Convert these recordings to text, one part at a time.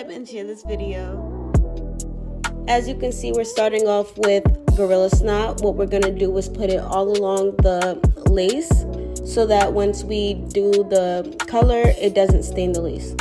subscribe and share this video. As you can see, we're starting off with Gorilla Snot. What we're going to do is put it all along the lace so that once we do the color, it doesn't stain the lace.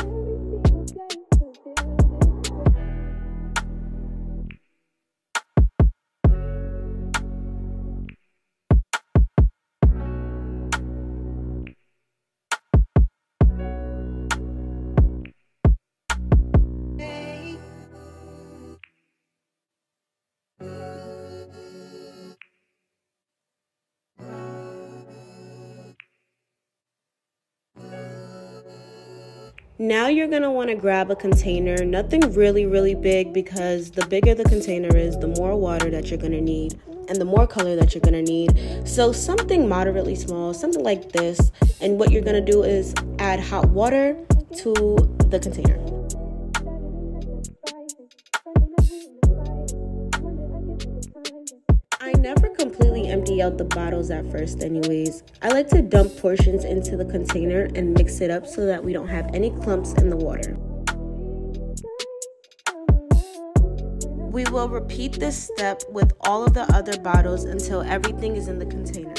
Now you're going to want to grab a container, nothing really, really big because the bigger the container is, the more water that you're going to need and the more color that you're going to need. So something moderately small, something like this. And what you're going to do is add hot water to the container. Empty out the bottles at first anyways. I like to dump portions into the container and mix it up so that we don't have any clumps in the water. We will repeat this step with all of the other bottles until everything is in the container.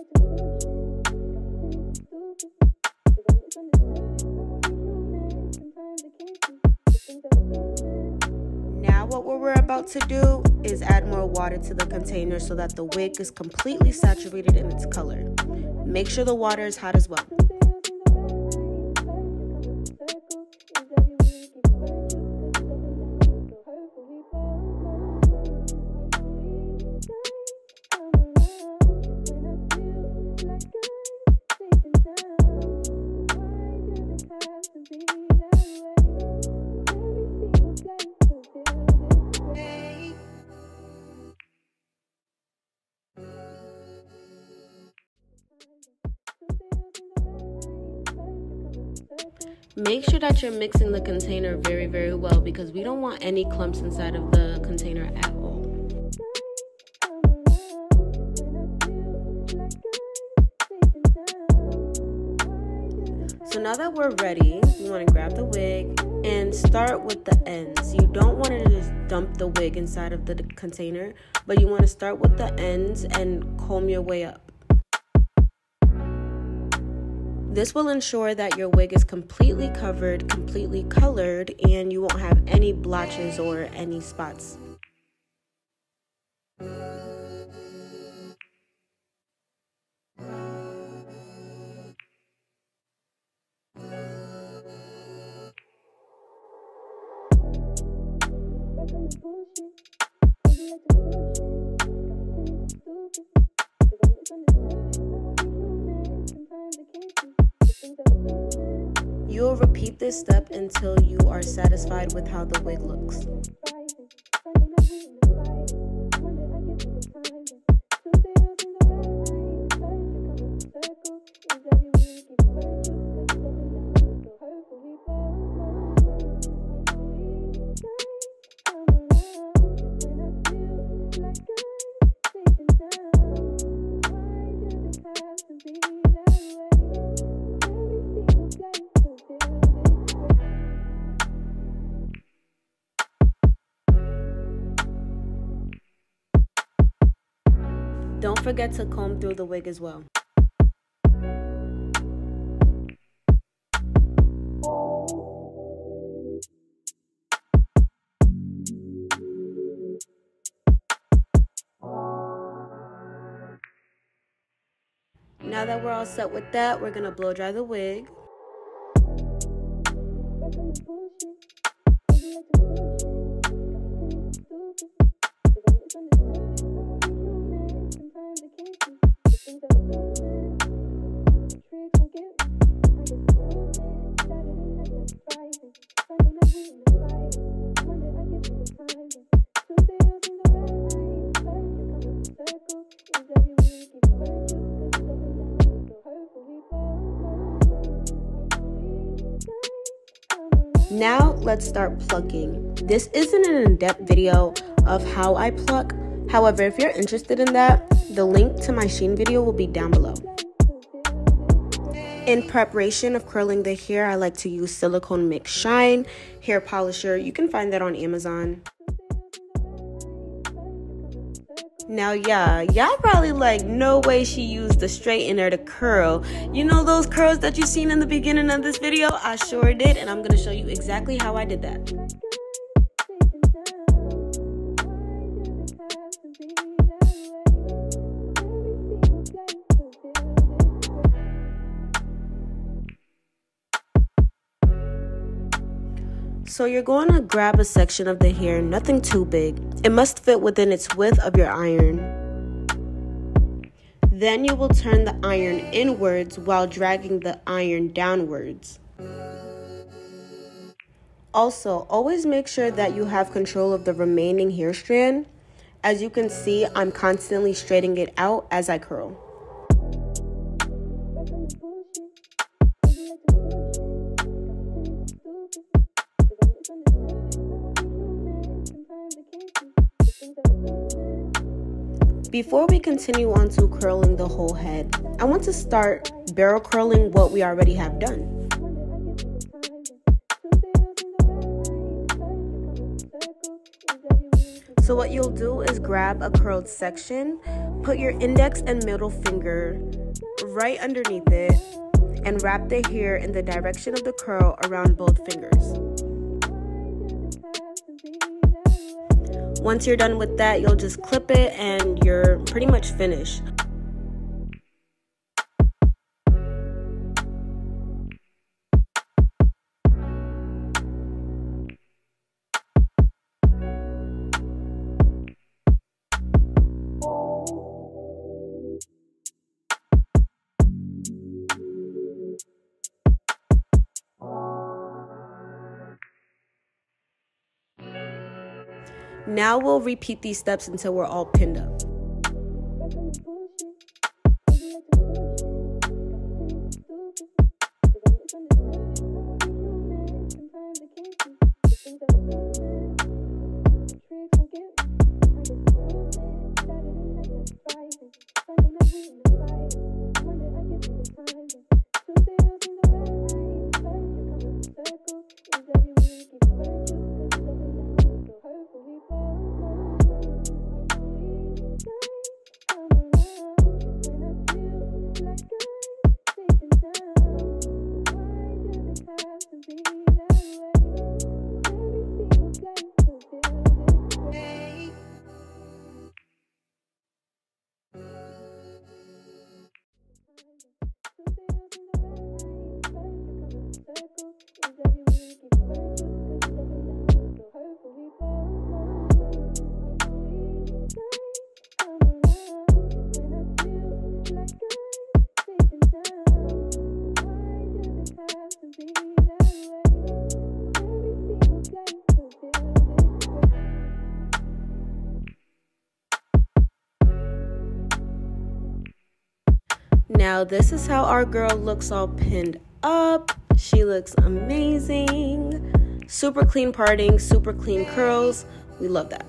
Now what we're about to do is add more water to the container so that the wig is completely saturated in its color. Make sure the water is hot as well. Make sure that you're mixing the container very, very well because we don't want any clumps inside of the container at all. So now that we're ready, we want to grab the wig and start with the ends. You don't want to just dump the wig inside of the container, but you want to start with the ends and comb your way up. This will ensure that your wig is completely covered, completely colored, and you won't have any blotches or any spots. You'll repeat this step until you are satisfied with how the wig looks. Forget to comb through the wig as well. Now that we're all set with that, we're gonna blow dry the wig. Now let's start plucking. This isn't an in-depth video of how I pluck. However, if you're interested in that, the link to my sheen video will be down below. In preparation of curling the hair, I like to use Silicone Mix Shine hair polisher. You can find that on Amazon. Now, yeah, y'all probably like, no way she used the straightener to curl. You know those curls that you seen in the beginning of this video? I sure did, and I'm gonna show you exactly how I did that. So you're going to grab a section of the hair, nothing too big. It must fit within its width of your iron. Then you will turn the iron inwards while dragging the iron downwards. Also, always make sure that you have control of the remaining hair strand. As you can see, I'm constantly straightening it out as I curl. Before we continue on to curling the whole head, I want to start barrel curling what we already have done. So what you'll do is grab a curled section, put your index and middle finger right underneath it, and wrap the hair in the direction of the curl around both fingers. Once you're done with that, you'll just clip it and you're pretty much finished. Now we'll repeat these steps until we're all pinned up. Now this is how our girl looks all pinned up. She looks amazing. Super clean parting, super clean curls. We love that.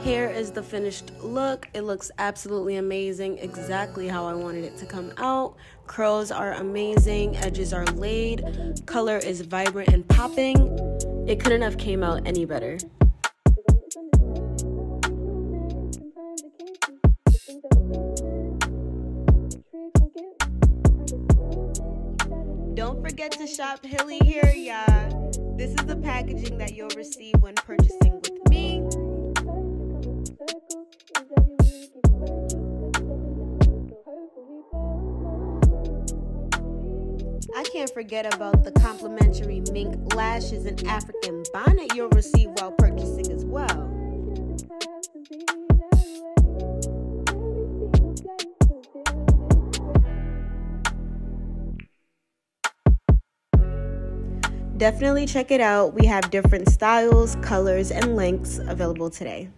Here is the finished look. It looks absolutely amazing, exactly how I wanted it to come out. Curls are amazing, edges are laid, color is vibrant and popping. It couldn't have came out any better. Forget to shop HillyHair, y'all. This is the packaging that you'll receive when purchasing with me. I can't forget about the complimentary mink lashes and African bonnet you'll receive while purchasing as well. Definitely check it out. We have different styles, colors, and lengths available today.